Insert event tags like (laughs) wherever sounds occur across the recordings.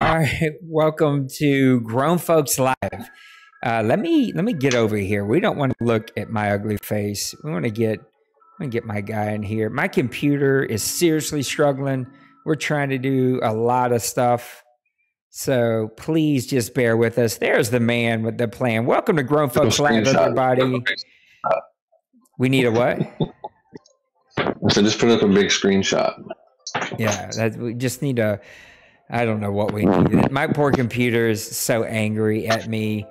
All right, (laughs) welcome to Grown Folks Live. Uh, let me let me get over here. We don't want to look at my ugly face. We want to get let me get my guy in here. My computer is seriously struggling. We're trying to do a lot of stuff. So please just bear with us. There's the man with the plan. Welcome to Grown Folks Live, everybody. We need a what? (laughs) So just put up a big screenshot. Yeah, that, we just need a I don't know what we need. My poor computer is so angry at me.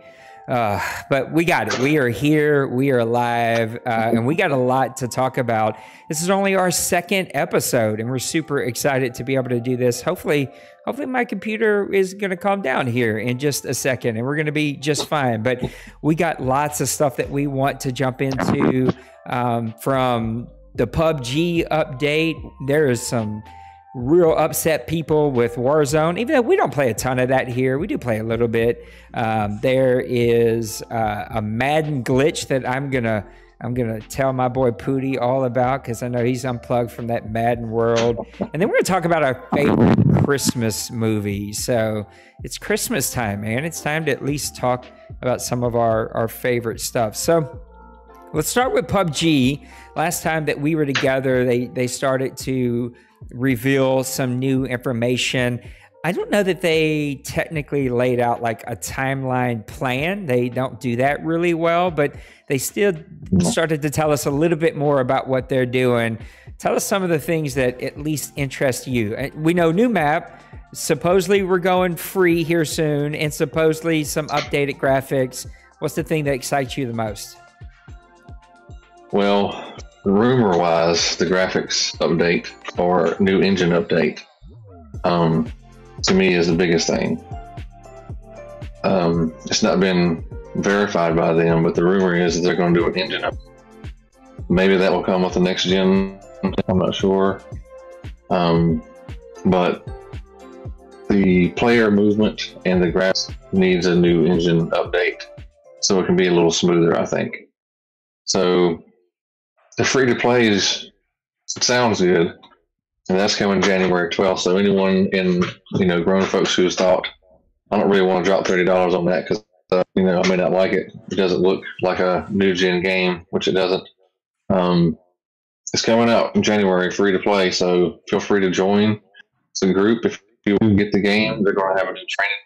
Uh, but we got it. We are here. We are live, uh, and we got a lot to talk about. This is only our second episode, and we're super excited to be able to do this. Hopefully, hopefully, my computer is going to calm down here in just a second, and we're going to be just fine. But we got lots of stuff that we want to jump into um, from the PUBG update. There is some real upset people with Warzone, even though we don't play a ton of that here. We do play a little bit. Um, there is uh, a Madden glitch that I'm gonna I'm gonna tell my boy Pooty all about because I know he's unplugged from that Madden world. And then we're gonna talk about our favorite Christmas movie. So it's Christmas time, man. It's time to at least talk about some of our our favorite stuff. So. Let's start with PUBG. Last time that we were together, they they started to reveal some new information. I don't know that they technically laid out like a timeline plan. They don't do that really well, but they still started to tell us a little bit more about what they're doing. Tell us some of the things that at least interest you. Uh, we know new map. Supposedly we're going free here soon, and supposedly some updated graphics. What's the thing that excites you the most? Well, rumor wise, the graphics update or new engine update, um, to me is the biggest thing. Um, it's not been verified by them, but the rumor is that they're going to do an engine update. Maybe that will come with the next gen. I'm not sure. Um, but the player movement and the grass needs a new engine update so it can be a little smoother, I think. So the free to play plays sounds good, and that's coming January 12th. So anyone in you know grown folks who has thought I don't really want to drop thirty dollars on that because uh, you know I may not like it. It doesn't look like a new gen game, which it doesn't. Um, it's coming out in January, free to play. So feel free to join the group if you get the game. They're going to have a new training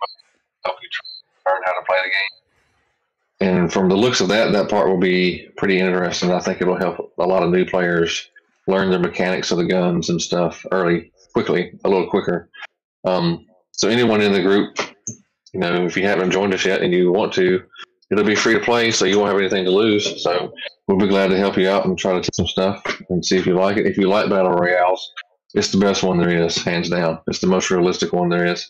help you learn how to play the game and from the looks of that, that part will be pretty interesting. I think it'll help a lot of new players learn the mechanics of the guns and stuff early, quickly, a little quicker. Um, so anyone in the group, you know, if you haven't joined us yet and you want to, it'll be free to play, so you won't have anything to lose. So we'll be glad to help you out and try to teach some stuff and see if you like it. If you like battle royales, it's the best one there is, hands down. It's the most realistic one there is.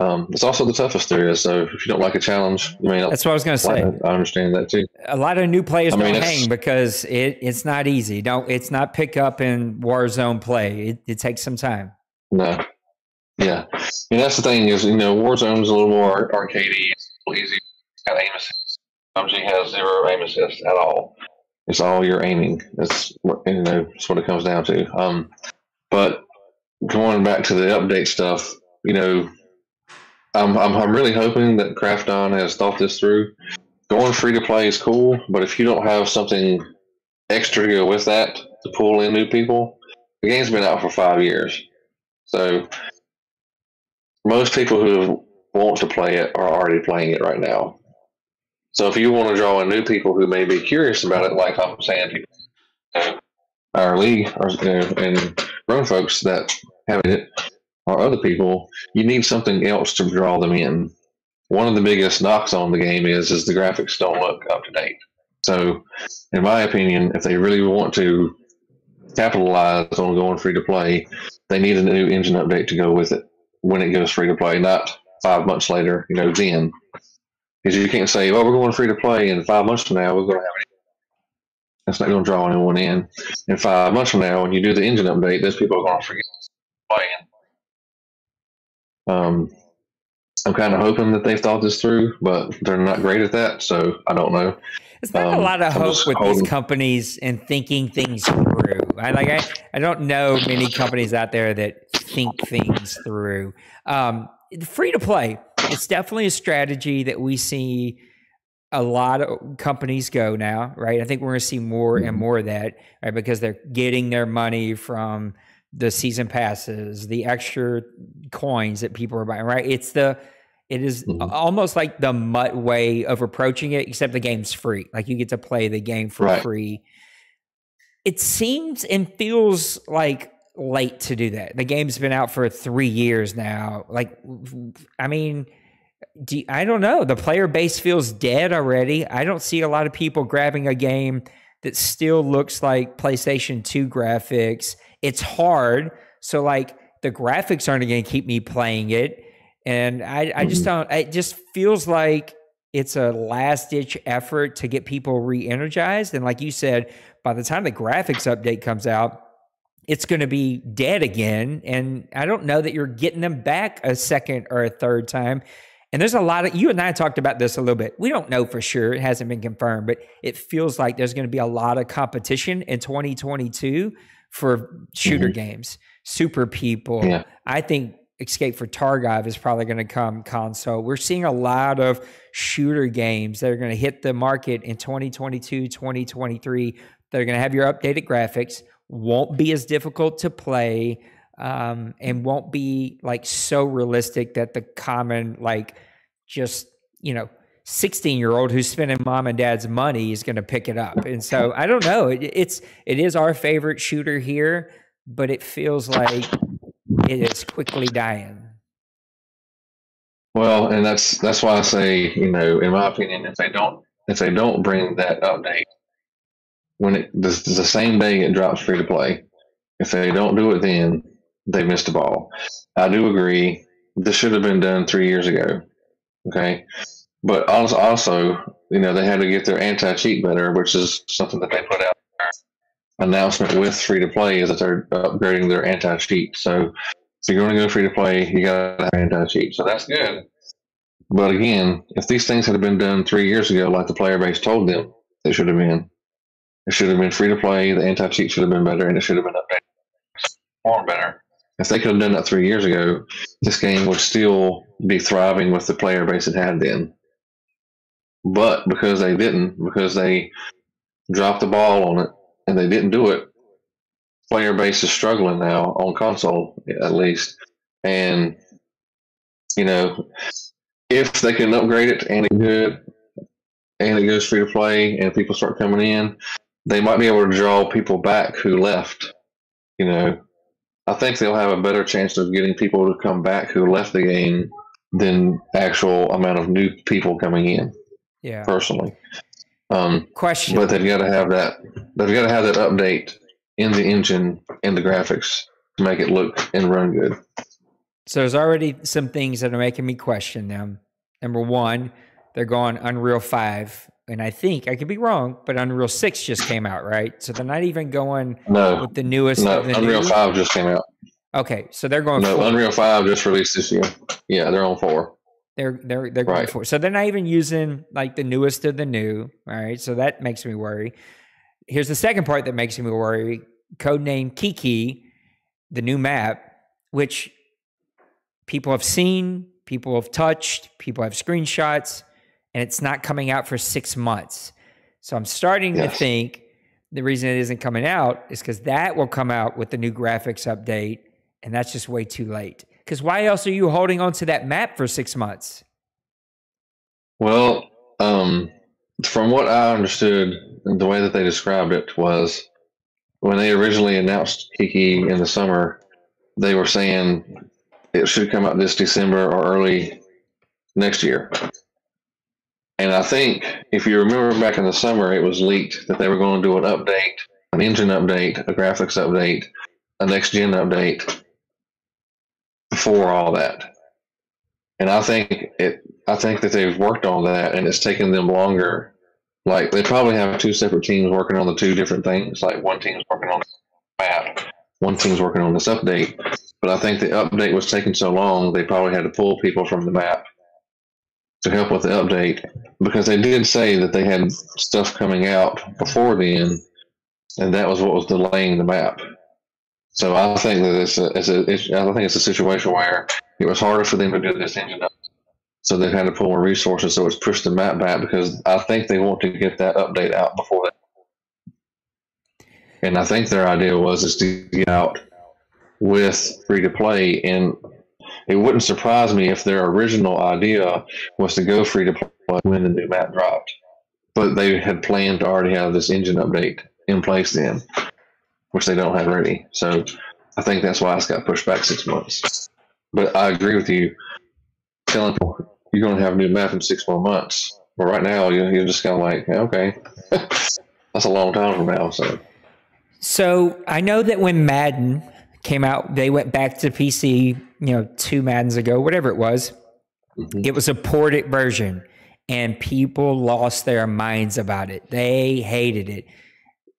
Um, it's also the toughest there is. So if you don't like a challenge, you may not. That's what I was going to say. I understand that too. A lot of new players I mean, don't hang because it, it's not easy. Don't it's not pick up and Warzone play. It, it takes some time. No. Yeah, and that's the thing is you know Warzone is a little more arcadey. It's a little easy. It's got aim assist. PUBG has zero aim assist at all. It's all your aiming. That's what you know. That's what it comes down to. Um, but going back to the update stuff, you know, I'm, I'm, I'm really hoping that Krafton has thought this through. Going free to play is cool, but if you don't have something extra to go with that to pull in new people, the game's been out for five years. So most people who want to play it are already playing it right now. So if you want to draw in new people who may be curious about it, like I'm saying, our league or, you and grown folks that have it, or other people, you need something else to draw them in. One of the biggest knocks on the game is is the graphics don't look up to date. So, in my opinion, if they really want to capitalize on going free to play, they need a new engine update to go with it when it goes free to play, not five months later, you know, then. Because you can't say, well, we're going free to play, and five months from now, we're going to have it. That's not going to draw anyone in. And five months from now, when you do the engine update, those people are going to forget playing. Um, I'm kind of hoping that they've thought this through, but they're not great at that, so I don't know. It's not um, a lot of I'm hope with holding. these companies and thinking things through. I like I, I don't know many companies out there that think things through. Um, free to play. It's definitely a strategy that we see a lot of companies go now, right? I think we're going to see more and mm-hmm. more of that, right? Because they're getting their money from the season passes, the extra coins that people are buying, right? It's the it is mm-hmm. almost like the MUT way of approaching it, except the game's free. Like you get to play the game for right. free. It seems and feels like late to do that. The game's been out for three years now. Like, I mean, do, I don't know. The player base feels dead already. I don't see a lot of people grabbing a game that still looks like PlayStation 2 graphics. It's hard. So, like, the graphics aren't going to keep me playing it. And I, I just mm-hmm. don't, it just feels like it's a last ditch effort to get people re energized. And like you said, by the time the graphics update comes out, it's going to be dead again. And I don't know that you're getting them back a second or a third time. And there's a lot of, you and I talked about this a little bit. We don't know for sure. It hasn't been confirmed, but it feels like there's going to be a lot of competition in 2022 for shooter mm-hmm. games, super people. Yeah. I think Escape for Tarkov is probably going to come console. We're seeing a lot of shooter games that are going to hit the market in 2022, 2023. They're going to have your updated graphics, won't be as difficult to play, um, and won't be like so realistic that the common, like, just, you know, 16 year old who's spending mom and dad's money is going to pick it up. And so I don't know. It, it's, it is our favorite shooter here, but it feels like it is quickly dying. Well, and that's that's why I say, you know, in my opinion, if they don't if they don't bring that update when it the, the same day it drops free to play, if they don't do it then, they missed a ball. I do agree. This should have been done three years ago. Okay, but also, also, you know, they had to get their anti cheat better, which is something that they put out announcement with free to play is that they're upgrading their anti cheat. So if you're going to go free to play, you got to have anti cheat. So that's good. But again, if these things had been done three years ago, like the player base told them it should have been, it should have been free to play. The anti cheat should have been better, and it should have been updated more better. If they could have done that three years ago, this game would still be thriving with the player base it had then. But because they didn't, because they dropped the ball on it, and they didn't do it, player base is struggling now on console at least. And you know, if they can upgrade it and it good and it goes free to play and people start coming in, they might be able to draw people back who left. You know, I think they'll have a better chance of getting people to come back who left the game than actual amount of new people coming in. Yeah. Personally. Um, Question. But they've got to have that. They've got to have that update in the engine and the graphics to make it look and run good. So there's already some things that are making me question them. Number one, they're going Unreal Five, and I think I could be wrong, but Unreal Six just came out, right? So they're not even going no, with the newest. No, the Unreal new. Five just came out. Okay, so they're going. No, four. Unreal Five just released this year. Yeah, they're on four. They're they're they're going right. for. So they're not even using like the newest of the new. All right. So that makes me worry. Here's the second part that makes me worry. Codename Kiki, the new map, which people have seen, people have touched, people have screenshots, and it's not coming out for six months. So I'm starting yes. to think the reason it isn't coming out is because that will come out with the new graphics update, and that's just way too late. Because why else are you holding on to that map for six months? Well, um, from what I understood, the way that they described it was when they originally announced Kiki in the summer, they were saying it should come out this December or early next year. And I think if you remember back in the summer, it was leaked that they were going to do an update, an engine update, a graphics update, a next gen update before all that. And I think it I think that they've worked on that and it's taken them longer. Like they probably have two separate teams working on the two different things. Like one team's working on the map, one team's working on this update. But I think the update was taking so long they probably had to pull people from the map to help with the update because they did say that they had stuff coming out before then and that was what was delaying the map. So I think that it's a, it's a it's, I think it's a situation where it was harder for them to do this engine up. So they've had to pull more resources. So it's pushed the map back because I think they want to get that update out before that. And I think their idea was is to get out with free to play. And it wouldn't surprise me if their original idea was to go free to play when the new map dropped. But they had planned to already have this engine update in place then, which they don't have ready. So I think that's why it's got pushed back six months. But I agree with you. Telling people you're going to have a new map in six more months. But right now, you're, you're just kind of like, okay, (laughs) that's a long time from now. So, so I know that when Madden came out, they went back to PC, you know, two Maddens ago, whatever it was. Mm-hmm. It was a ported version, and people lost their minds about it. They hated it.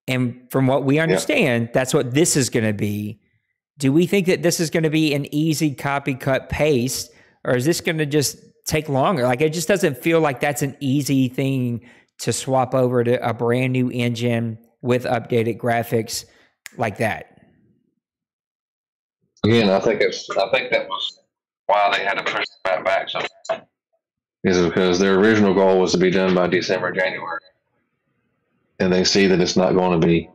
And from what we understand, yeah. that's what this is going to be. Do we think that this is going to be an easy copy cut paste, or is this going to just take longer? Like, it just doesn't feel like that's an easy thing to swap over to a brand new engine with updated graphics like that. Again, I think it's. I think that was why they had to push that back so. Is because their original goal was to be done by December, January, and they see that it's not going to be.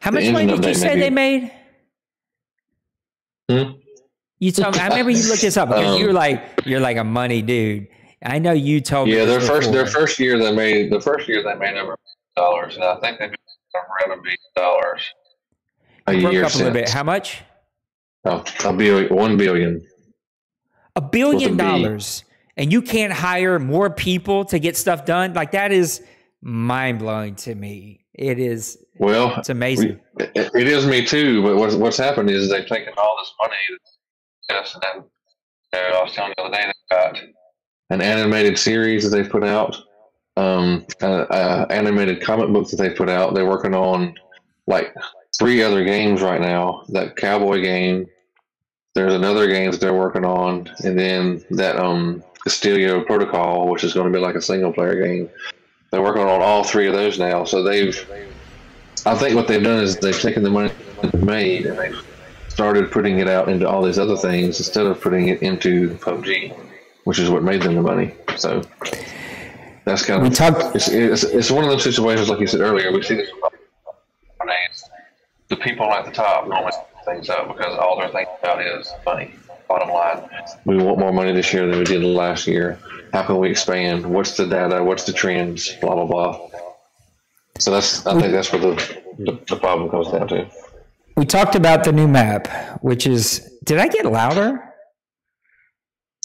How much money did you say maybe, they made? Hmm? You told me. I remember you looked this up because um, you're like you're like a money dude. I know you told yeah, me. Yeah, their first their first year they made the first year they made over dollars, and I think they made over dollars a year. Up a little bit. How much? Oh, a billion, one billion. A billion dollars, and you can't hire more people to get stuff done. Like that is mind blowing to me. It is. Well, it's amazing. We, it, it is me too. But what's what's happened is they've taken all this money. And then I was telling the other day they've got an animated series that they've put out, um, uh, uh, animated comic book that they've put out. They're working on like three other games right now. That cowboy game. There's another game that they're working on, and then that um Callisto Protocol, which is going to be like a single player game. They're working on all three of those now. So they've, I think what they've done is they've taken the money they've made and they've started putting it out into all these other things instead of putting it into PUBG, which is what made them the money. So that's kind of we talked. It's, it's, it's one of those situations, like you said earlier. We see this the people at the top normally things up because all they're thinking about is money. Bottom line, we want more money this year than we did last year. How can we expand? What's the data? What's the trends? Blah blah blah. So that's I think that's where the, the, the problem comes down to. We talked about the new map, which is. Did I get louder?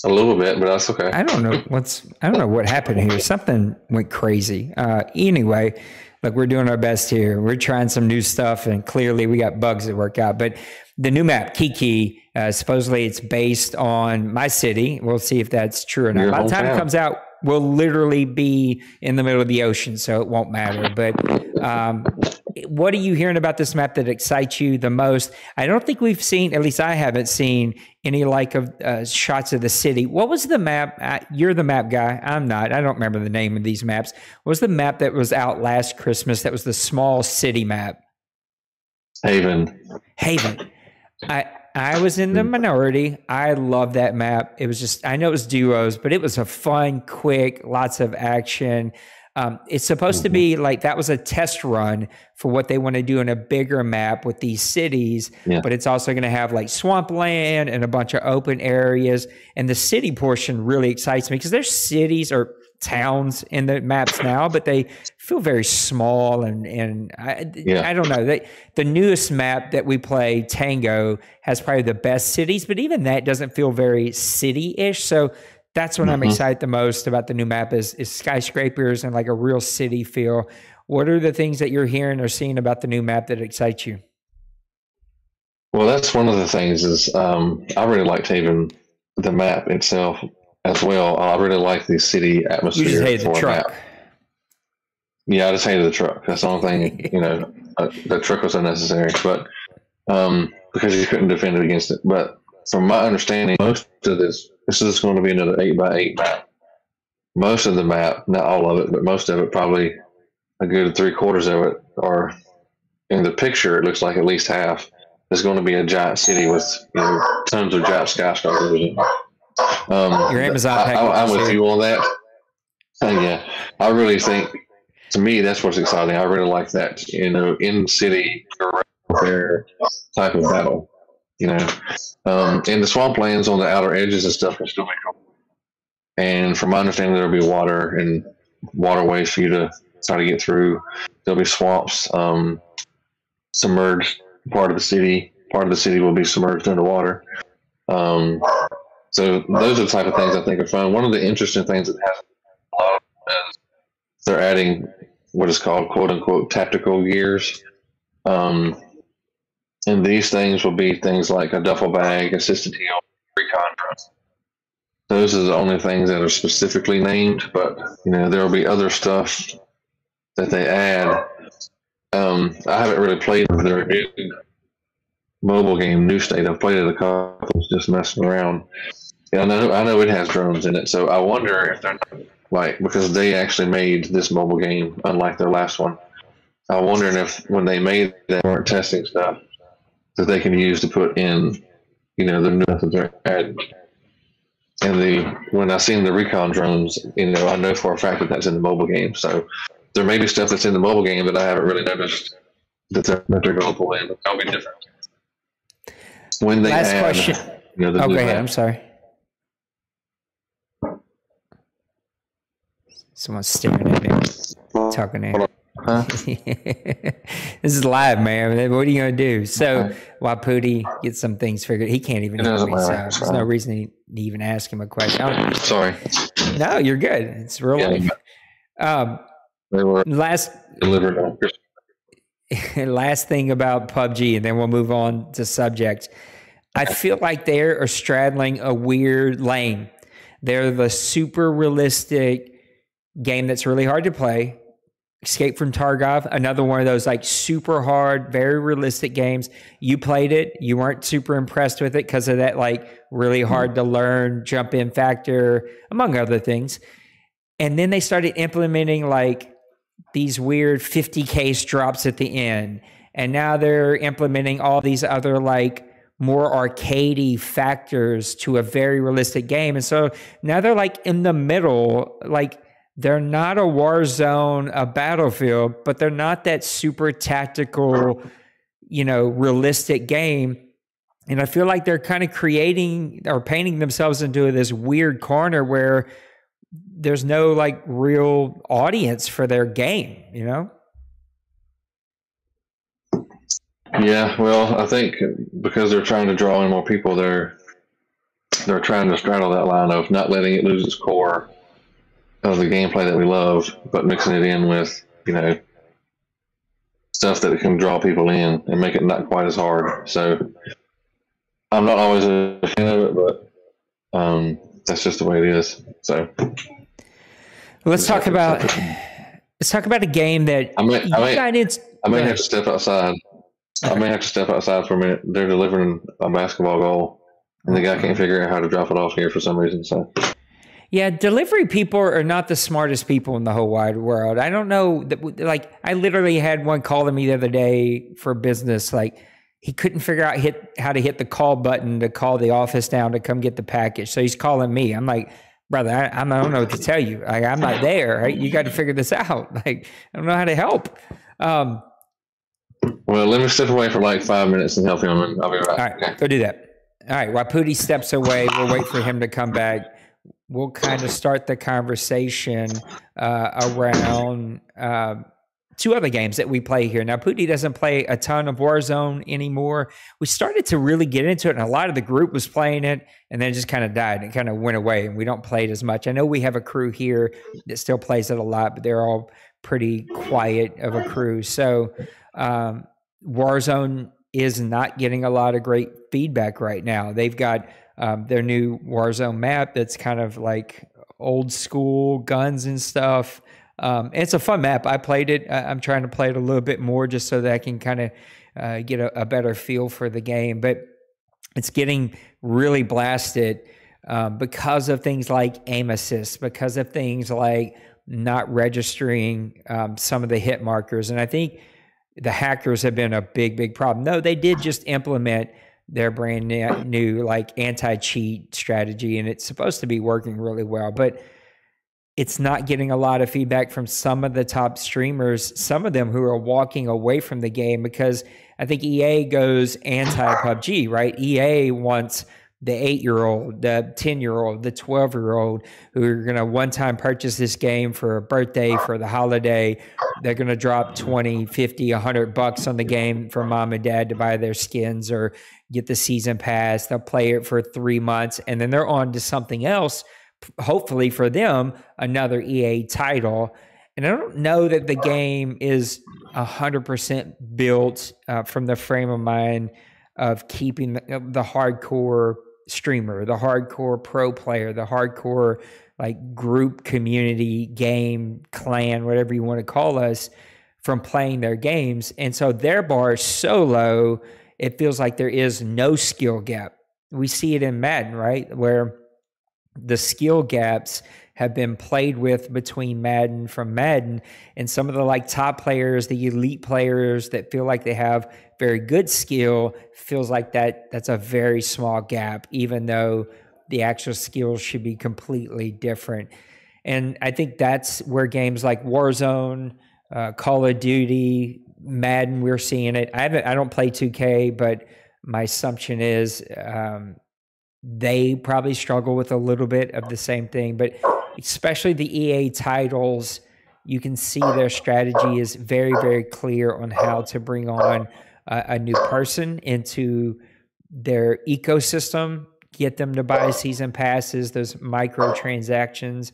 A little bit, but that's okay. I don't know what's. I don't know what happened here. Something went crazy. Uh, anyway, look, we're doing our best here. We're trying some new stuff, and clearly we got bugs that work out. But the new map, Kiki, uh, supposedly it's based on my city. We'll see if that's true or not. Your By the time it comes out, we'll literally be in the middle of the ocean, so it won't matter. But um, what are you hearing about this map that excites you the most? I don't think we've seen, at least I haven't seen any like of uh, shots of the city. What was the map? Uh, you're the map guy. I'm not. I don't remember the name of these maps. What was the map that was out last Christmas? That was the small city map. Haven. Haven. I I was in the minority. I love that map. It was just I know it was duos, but it was a fun, quick, lots of action. Um, it's supposed mm-hmm. to be like that was a test run for what they want to do in a bigger map with these cities, yeah. but it's also going to have like swampland and a bunch of open areas. And the city portion really excites me because there's cities or towns in the maps now, but they feel very small and and I, yeah. I don't know. They, the newest map that we play, Taego, has probably the best cities, but even that doesn't feel very city-ish. So that's what mm-hmm. I'm excited the most about the new map is is skyscrapers and like a real city feel. What are the things that you're hearing or seeing about the new map that excites you? Well, that's one of the things is um, I really liked even the map itself as well. I really like the city atmosphere. You just hated the truck. Map. Yeah, I just hated the truck. That's the only thing. You know, (laughs) uh, the truck was unnecessary, but um, because you couldn't defend it against it. But from my understanding, most of this this is going to be another eight by eight map. Most of the map, not all of it, but most of it, probably a good three quarters of it, are in the picture. It looks like at least half is going to be a giant city with you know, tons of giant skyscrapers. Um, Your Amazon I, I, I'm with you on that. Yeah, I really think to me that's what's exciting. I really like that you know in city fair type of battle. You know, um, and the swamplands on the outer edges and stuff can still be cool. And from my understanding, there'll be water and waterways for you to try to get through. There'll be swamps, um, submerged part of the city. Part of the city will be submerged underwater. Um, so those are the type of things I think are fun. One of the interesting things that has is they're adding what is called quote unquote tactical gears. Um, and these things will be things like a duffel bag, assisted heal, recon drone. Those are the only things that are specifically named, but you know there will be other stuff that they add. Um, I haven't really played their mobile game, New State. I've played it a couple, just messing around. And I know I know it has drones in it, so I wonder if they're not, like because they actually made this mobile game unlike their last one. I'm wondering if when they made that, weren't testing stuff that they can use to put in, you know, the new methods they're adding. And the when I seen the recon drones, you know, I know for a fact that that's in the mobile game. So there may be stuff that's in the mobile game that I haven't really noticed that they're, that they're going to pull in. But that'll be different when they Last add, question. You know, the Oh, go ahead. I'm sorry. Someone's staring at me, talking to Hold Huh? (laughs) this is live, man. What are you gonna do? So Okay. while Pooty gets some things figured, he can't even It hear me. So. There's no reason to even ask him a question. Sorry, no, you're good. It's real Yeah, life. Um, they were last delivered on (laughs) last thing about PUBG, and then we'll move on to subjects. I feel like they are straddling a weird lane. They're the super realistic game that's really hard to play. Escape from Tarkov, another one of those like super hard, very realistic games. You played it, you weren't super impressed with it because of that like really mm-hmm. hard to learn jump in factor, among other things. And then they started implementing like these weird 50 case drops at the end. And now they're implementing all these other like more arcadey factors to a very realistic game. And so now they're like in the middle, like they're not a war zone, a battlefield, but they're not that super tactical, you know, realistic game. And I feel like they're kind of creating or painting themselves into this weird corner where there's no like real audience for their game, you know? Yeah, well, I think because they're trying to draw in more people, they're they're trying to straddle that line of not letting it lose its core of the gameplay that we love, but mixing it in with you know stuff that can draw people in and make it not quite as hard. So I'm not always a fan of it, but um, that's just the way it is. So Let's talk about let's talk about a game that I may, I may, into. I may have to step outside. I may have to step outside for a minute. They're delivering a basketball goal, and the guy can't figure out how to drop it off here for some reason. So Yeah, delivery people are not the smartest people in the whole wide world. I don't know that. Like, I literally had one calling me the other day for business. Like, he couldn't figure out hit how to hit the call button to call the office down to come get the package. So he's calling me. I'm like, brother, I, I'm- don't know what to tell you. Like, I'm not there. Right? You got to figure this out. (laughs) Like, I don't know how to help. Um, Well, let me step away for like five minutes and help him, and I'll be right All back. right, go do that. All right, Waputi steps away, we'll wait for him to come back. We'll kind of start the conversation uh, around uh, two other games that we play here. Now, Pooty doesn't play a ton of Warzone anymore. We started to really get into it, and a lot of the group was playing it, and then it just kind of died. It kind of went away, and we don't play it as much. I know we have a crew here that still plays it a lot, but they're all pretty quiet of a crew. So, um, Warzone is not getting a lot of great feedback right now. They've got um, their new Warzone map that's kind of like old school guns and stuff. Um, it's a fun map. I played it. I- I'm trying to play it a little bit more just so that I can kind of uh, get a, a better feel for the game. But it's getting really blasted um, because of things like aim assist, because of things like not registering um, some of the hit markers. And I think the hackers have been a big, big problem. No, they did just implement their brand new like anti-cheat strategy and it's supposed to be working really well but it's not getting a lot of feedback from some of the top streamers some of them who are walking away from the game because i think ea goes anti-pubg right ea wants the eight year old, the 10 year old, the 12 year old who are going to one time purchase this game for a birthday, for the holiday. They're going to drop 20, 50, 100 bucks on the game for mom and dad to buy their skins or get the season pass. They'll play it for three months and then they're on to something else, hopefully for them, another EA title. And I don't know that the game is 100% built uh, from the frame of mind of keeping the, the hardcore streamer, the hardcore pro player, the hardcore like group community game clan, whatever you want to call us, from playing their games. And so their bar is so low, it feels like there is no skill gap. We see it in Madden, right? Where the skill gaps have been played with between Madden from Madden and some of the like top players, the elite players that feel like they have very good skill feels like that that's a very small gap even though the actual skills should be completely different. And I think that's where games like Warzone, uh, Call of Duty, Madden, we're seeing it. I haven't, I don't play 2K, but my assumption is um, they probably struggle with a little bit of the same thing. But especially the EA titles, you can see their strategy is very, very clear on how to bring on a, a new person into their ecosystem, get them to buy season passes, those microtransactions.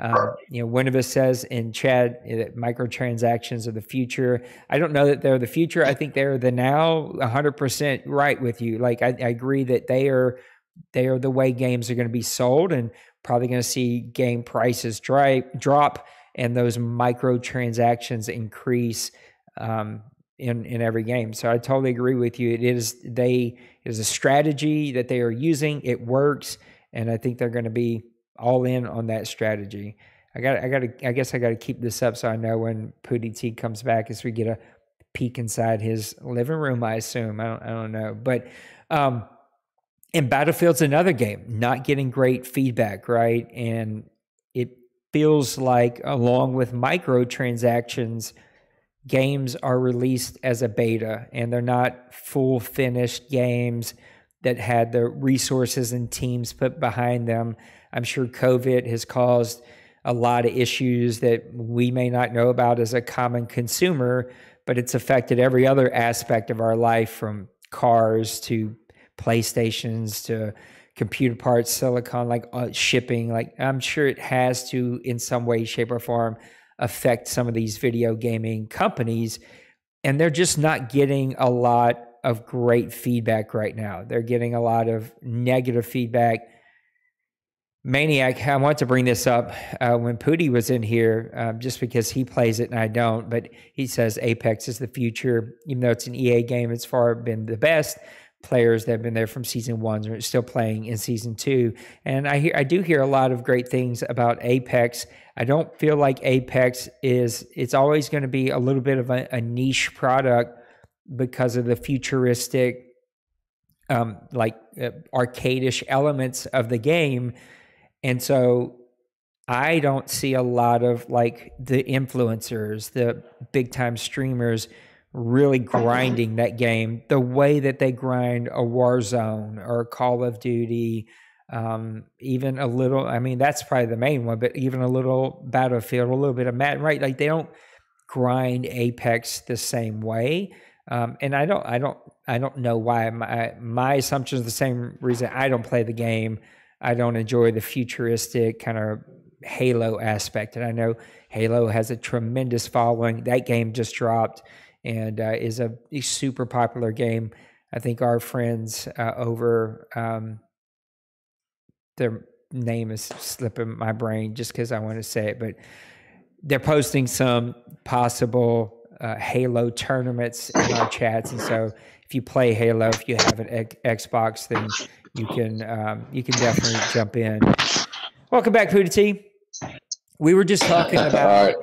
Um, you know, one of us says in chat that microtransactions are the future. I don't know that they're the future. I think they're the now. 100% right with you. Like I, I agree that they are they are the way games are going to be sold, and probably going to see game prices dry, drop and those microtransactions increase um, in in every game. So I totally agree with you. It is they it is a strategy that they are using. It works, and I think they're going to be all in on that strategy. I got I got to I guess I got to keep this up so I know when Pootie T comes back as we get a peek inside his living room. I assume I don't I don't know, but um, and Battlefield's another game not getting great feedback, right? And it feels like along with microtransactions games are released as a beta and they're not full finished games that had the resources and teams put behind them. I'm sure COVID has caused a lot of issues that we may not know about as a common consumer, but it's affected every other aspect of our life from cars to PlayStations to computer parts, silicon, like uh, shipping. Like I'm sure it has to, in some way, shape, or form, affect some of these video gaming companies. And they're just not getting a lot of great feedback right now. They're getting a lot of negative feedback. Maniac, I want to bring this up uh, when Pootie was in here, um, just because he plays it and I don't. But he says Apex is the future, even though it's an EA game. It's far been the best players that have been there from season one are still playing in season two. And I hear I do hear a lot of great things about Apex. I don't feel like Apex is it's always going to be a little bit of a, a niche product because of the futuristic um, like uh, arcadish elements of the game. And so I don't see a lot of like the influencers, the big time streamers really grinding that game the way that they grind a Warzone or Call of Duty, um, even a little. I mean, that's probably the main one, but even a little Battlefield, a little bit of Madden, right? Like they don't grind Apex the same way. Um, and I don't, I don't, I don't know why. My my assumption is the same reason I don't play the game. I don't enjoy the futuristic kind of Halo aspect, and I know Halo has a tremendous following. That game just dropped and uh, is a, a, super popular game. I think our friends uh, over um, their name is slipping my brain just because I want to say it, but they're posting some possible uh, Halo tournaments in our chats, and so if you play Halo, if you have an X- Xbox, then you can um, you can definitely jump in. Welcome back, T. We were just talking (laughs) about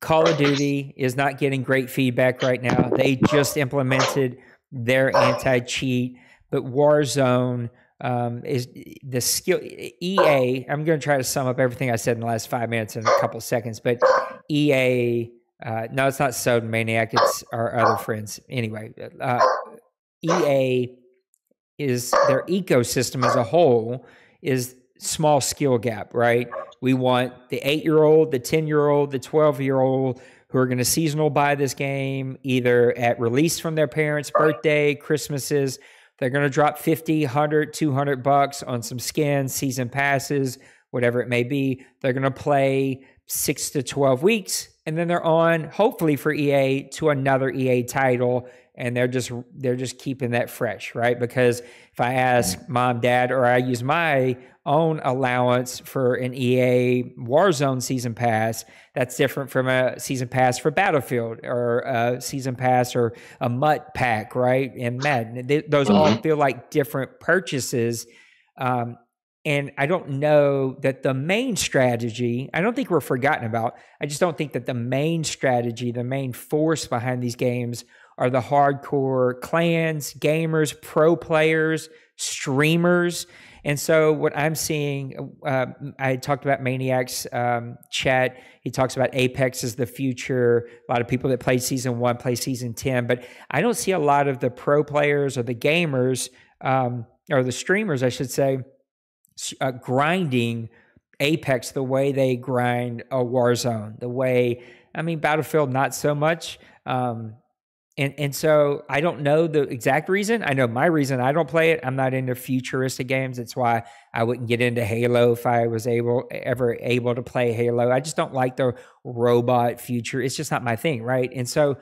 Call of Duty is not getting great feedback right now. They just implemented their anti cheat, but Warzone um, is the skill EA. I'm going to try to sum up everything I said in the last five minutes in a couple seconds, but EA. Uh, no, it's not Soda Maniac. It's our other friends. Anyway, uh, EA is their ecosystem as a whole is small skill gap, right? We want the eight year old, the 10 year old, the 12 year old who are going to seasonal buy this game either at release from their parents' birthday, Christmases. They're going to drop 50, 100, 200 bucks on some skins, season passes, whatever it may be. They're going to play six to 12 weeks and then they're on hopefully for EA to another EA title and they're just they're just keeping that fresh, right? Because if I ask mom, dad, or I use my own allowance for an EA Warzone season pass, that's different from a season pass for Battlefield or a season pass or a MUT pack, right? And Madden, they, those mm-hmm. all feel like different purchases. Um, and I don't know that the main strategy, I don't think we're forgotten about. I just don't think that the main strategy, the main force behind these games are the hardcore clans, gamers, pro players, streamers. And so, what I'm seeing, uh, I talked about Maniac's um, chat. He talks about Apex as the future. A lot of people that play season one play season 10, but I don't see a lot of the pro players or the gamers um, or the streamers, I should say, uh, grinding Apex the way they grind a Warzone, the way, I mean, Battlefield, not so much. Um, and and so I don't know the exact reason. I know my reason. I don't play it. I'm not into futuristic games. That's why I wouldn't get into Halo if I was able ever able to play Halo. I just don't like the robot future. It's just not my thing, right? And so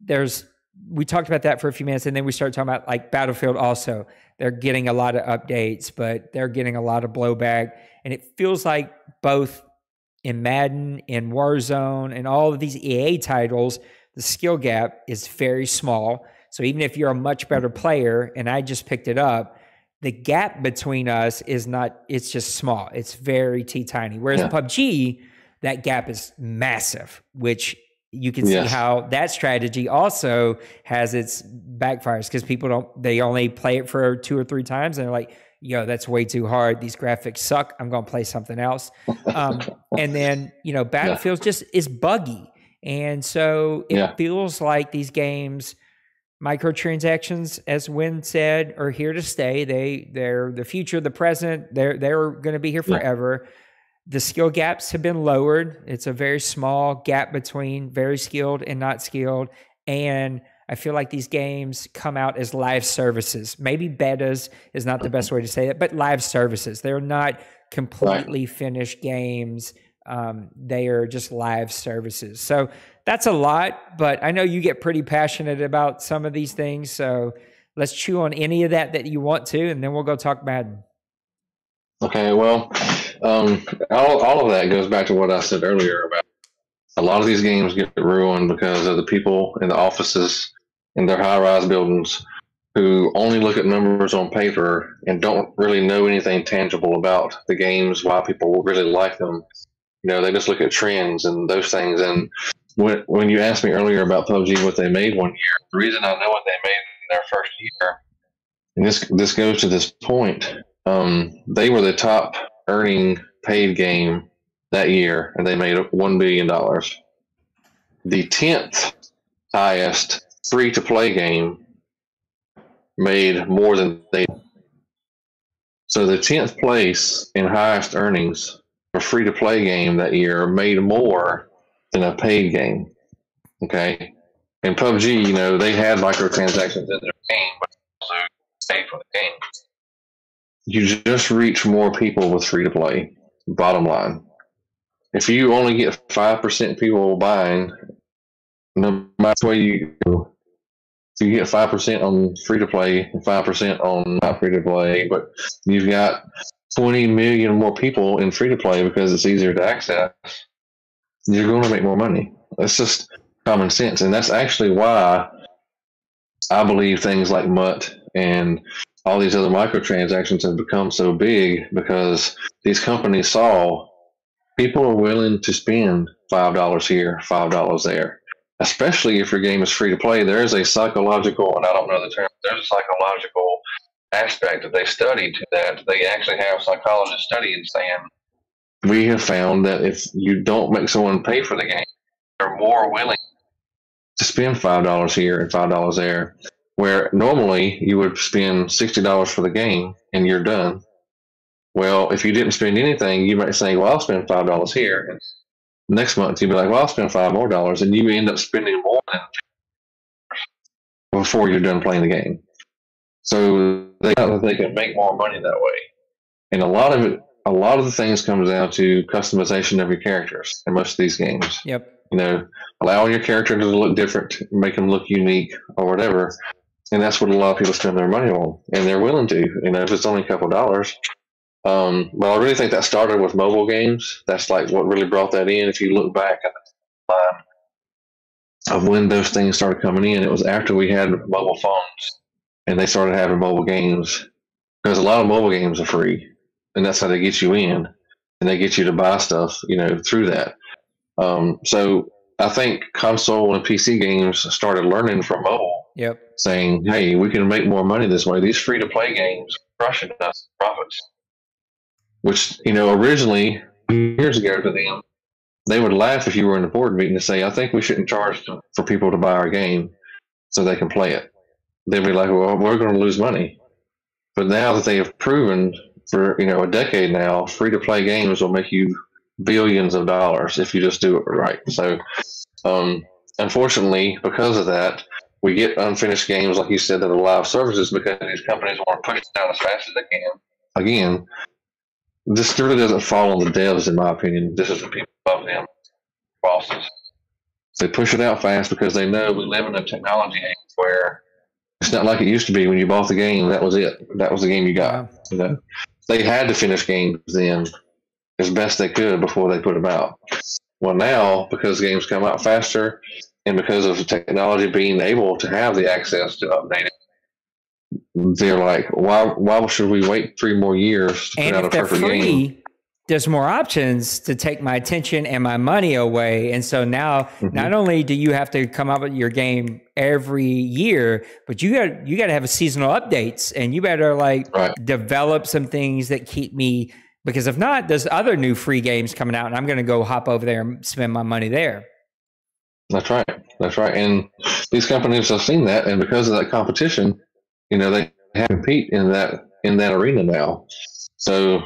there's we talked about that for a few minutes, and then we started talking about like Battlefield. Also, they're getting a lot of updates, but they're getting a lot of blowback, and it feels like both in Madden, in Warzone, and all of these EA titles the skill gap is very small. So even if you're a much better player and I just picked it up, the gap between us is not, it's just small. It's very T tiny. Whereas yeah. PUBG, that gap is massive, which you can yes. see how that strategy also has its backfires because people don't, they only play it for two or three times and they're like, yo, that's way too hard. These graphics suck. I'm going to play something else. Um, (laughs) and then, you know, Battlefield yeah. just is buggy. And so it yeah. feels like these games, microtransactions, as Win said, are here to stay. They they're the future, the present. They're they're going to be here forever. Yeah. The skill gaps have been lowered. It's a very small gap between very skilled and not skilled. And I feel like these games come out as live services. Maybe betas is not the best way to say it, but live services. They're not completely right. finished games um, they are just live services. So that's a lot, but I know you get pretty passionate about some of these things. So let's chew on any of that that you want to, and then we'll go talk Madden. Okay, well, um, all, all of that goes back to what I said earlier about a lot of these games get ruined because of the people in the offices in their high rise buildings who only look at numbers on paper and don't really know anything tangible about the games, why people really like them. You know, they just look at trends and those things. And when, when you asked me earlier about PUBG, what they made one year, the reason I know what they made in their first year, and this this goes to this point, um, they were the top earning paid game that year, and they made one billion dollars. The tenth highest free to play game made more than they. So the tenth place in highest earnings a free to play game that year made more than a paid game. Okay. And PUBG, you know, they had microtransactions in their game, but also paid for the game. You just reach more people with free to play, bottom line. If you only get 5% people buying, no matter what you you get 5% on free to play, 5% on not free to play, but you've got 20 million more people in free to play because it's easier to access, you're going to make more money. That's just common sense. And that's actually why I believe things like MUT and all these other microtransactions have become so big because these companies saw people are willing to spend five dollars here, five dollars there. Especially if your game is free to play, there is a psychological, and I don't know the term. There's a psychological aspect that they studied to that. They actually have psychologists studying saying we have found that if you don't make someone pay for the game, they're more willing to spend five dollars here and five dollars there. Where normally you would spend sixty dollars for the game and you're done. Well, if you didn't spend anything, you might say, "Well, I'll spend five dollars here." And next month, you'd be like, "Well, I'll spend five more dollars," and you end up spending more than before you're done playing the game. So they they can make more money that way, and a lot of it, a lot of the things comes down to customization of your characters in most of these games. Yep. You know, allowing your character to look different, make them look unique, or whatever. And that's what a lot of people spend their money on, and they're willing to. You know, if it's only a couple dollars. Um, but I really think that started with mobile games. That's like what really brought that in. If you look back at the time of when those things started coming in, it was after we had mobile phones and they started having mobile games because a lot of mobile games are free, and that's how they get you in, and they get you to buy stuff, you know, through that. Um, so I think console and PC games started learning from mobile. Yep. Saying, "Hey, we can make more money this way. These free to play games crushing us profits." Which you know, originally years ago to them, they would laugh if you were in a board meeting to say, "I think we shouldn't charge for people to buy our game so they can play it." They'd be like, well, we're going to lose money. But now that they have proven for you know a decade now, free to play games will make you billions of dollars if you just do it right. So, um, unfortunately, because of that, we get unfinished games, like you said, that are live services because these companies want to push it down as fast as they can. Again, this really doesn't fall on the devs, in my opinion. This is the people above them, bosses. They push it out fast because they know we live in a technology age where it's not like it used to be when you bought the game. That was it. That was the game you got. You know, they had to finish games then as best they could before they put them out. Well, now because games come out faster, and because of the technology being able to have the access to update it, they're like, why? Why should we wait three more years to and put out a perfect free, game? There's more options to take my attention and my money away. And so now mm-hmm. not only do you have to come up with your game every year, but you got you got to have a seasonal updates and you better like right. develop some things that keep me because if not, there's other new free games coming out and I'm going to go hop over there and spend my money there. That's right. That's right. And these companies have seen that and because of that competition, you know, they have compete in that in that arena now. So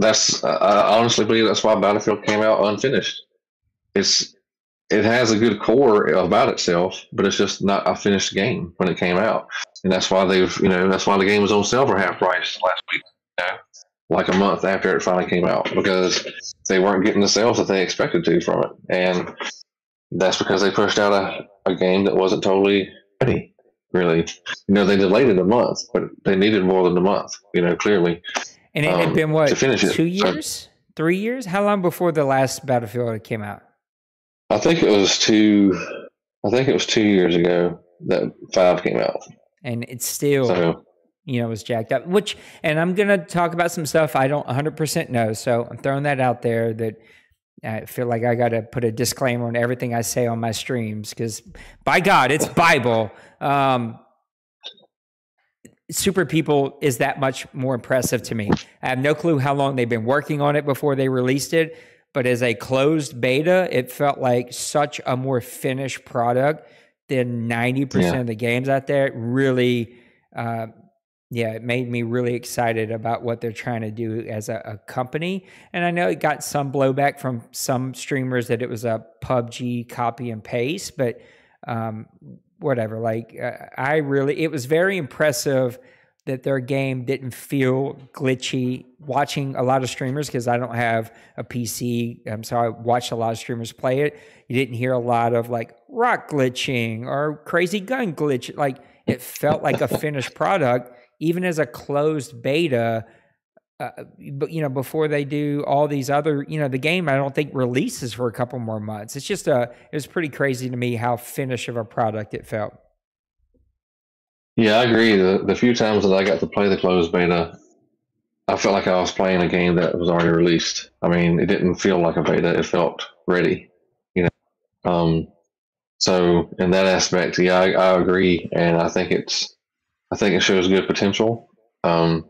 that's I honestly believe that's why Battlefield came out unfinished. It's it has a good core about itself, but it's just not a finished game when it came out, and that's why they've you know that's why the game was on sale for half price last week, you know, like a month after it finally came out because they weren't getting the sales that they expected to from it, and that's because they pushed out a, a game that wasn't totally ready. Really, you know, they delayed it a month, but they needed more than a month. You know, clearly. And it um, had been what two years, so, three years? How long before the last Battlefield came out? I think it was two. I think it was two years ago that five came out, and it's still. So, you know, was jacked up. Which, and I'm gonna talk about some stuff I don't 100 percent know. So I'm throwing that out there. That I feel like I got to put a disclaimer on everything I say on my streams because, by God, it's Bible. Um, Super People is that much more impressive to me. I have no clue how long they've been working on it before they released it, but as a closed beta, it felt like such a more finished product than 90% yeah. of the games out there. It really, uh, yeah, it made me really excited about what they're trying to do as a, a, company. And I know it got some blowback from some streamers that it was a PUBG copy and paste, but um, whatever. Like uh, I really, it was very impressive that their game didn't feel glitchy. Watching a lot of streamers because I don't have a PC, um, so I watched a lot of streamers play it. You didn't hear a lot of like rock glitching or crazy gun glitch. Like it felt like a finished product, even as a closed beta uh, but you know before they do all these other you know the game i don't think releases for a couple more months it's just a it was pretty crazy to me how finish of a product it felt yeah i agree the, the few times that i got to play the closed beta I felt like I was playing a game that was already released. I mean, it didn't feel like a beta; it felt ready. You know, um, so in that aspect, yeah, I, I agree, and I think it's, I think it shows good potential. Um,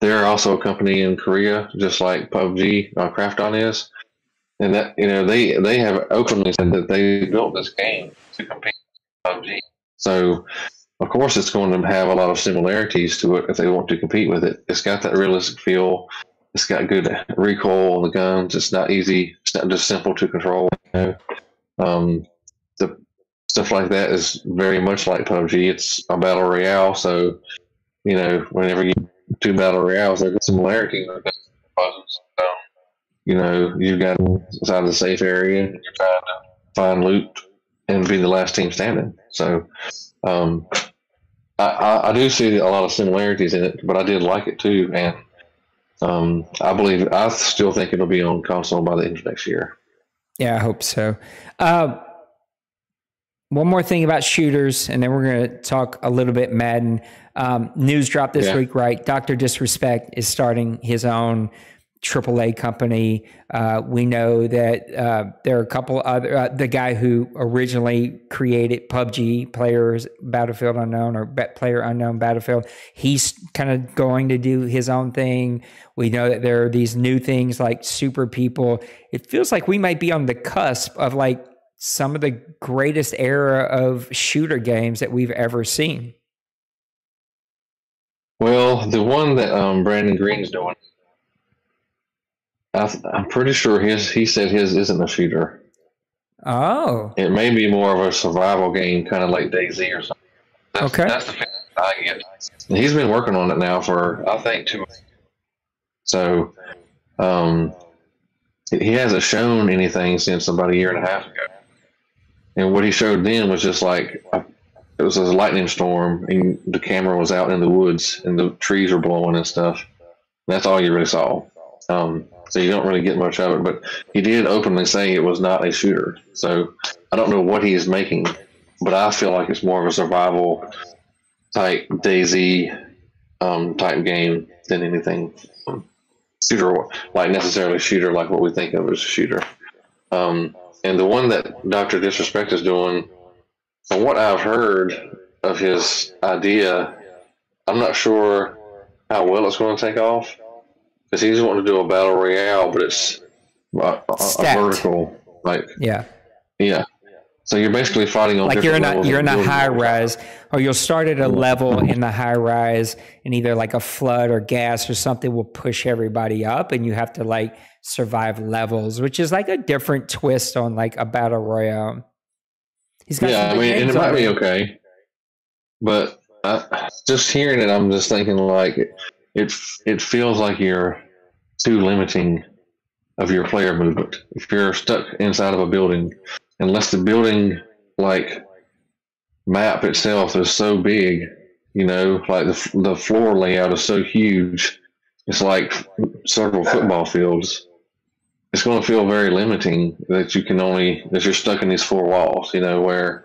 they're also a company in Korea, just like PUBG uh, Krafton is, and that you know they they have openly said that they built this game to compete with PUBG. So of course, it's going to have a lot of similarities to it if they want to compete with it. It's got that realistic feel. It's got good recoil on the guns. It's not easy. It's not just simple to control. You know? um, the stuff like that is very much like PUBG. It's a battle royale, so you know whenever you two battle royales, there's similarity. So, you know, you've got inside the safe area, you're trying to find loot and be the last team standing. So, um, I, I, do see a lot of similarities in it, but I did like it too, and um, I believe I still think it'll be on console by the end of next year. Yeah, I hope so. Uh, one more thing about shooters, and then we're going to talk a little bit Madden. Um, news dropped this yeah. week, right? Doctor Disrespect is starting his own AAA company. Uh, we know that uh, there are a couple other. Uh, the guy who originally created PUBG, Players Battlefield Unknown or Player Unknown Battlefield, he's kind of going to do his own thing. We know that there are these new things like Super People. It feels like we might be on the cusp of like some of the greatest era of shooter games that we've ever seen. Well, the one that um, Brendan Greene's doing I, am pretty sure his. He said his isn't a shooter. Oh, it may be more of a survival game, kind of like DayZ or something. That's, okay, that's the I get. And he's been working on it now for I think two. So, um, he hasn't shown anything since about a year and a half ago. And what he showed then was just like a, it was a lightning storm, and the camera was out in the woods, and the trees were blowing and stuff. That's all you really saw. Um, so you don't really get much of it. But he did openly say it was not a shooter. So I don't know what he is making, but I feel like it's more of a survival type DayZ um, type game than anything shooter like necessarily shooter like what we think of as shooter. Um, and the one that Doctor Disrespect is doing, from what I've heard of his idea, I'm not sure how well it's going to take off because he's wanting to do a battle royale, but it's a, a, a vertical, like yeah, yeah. So you're basically fighting on like you're in a you're in a high rise, or you'll start at a mm-hmm. level in the high rise, and either like a flood or gas or something will push everybody up, and you have to like survive levels, which is like a different twist on like a battle royale. He's got yeah, I mean, and it might be okay, but uh, just hearing it, I'm just thinking like it it feels like you're too limiting of your player movement. If you're stuck inside of a building, unless the building like map itself is so big, you know, like the the floor layout is so huge, it's like several football fields. It's going to feel very limiting that you can only that you're stuck in these four walls. You know, where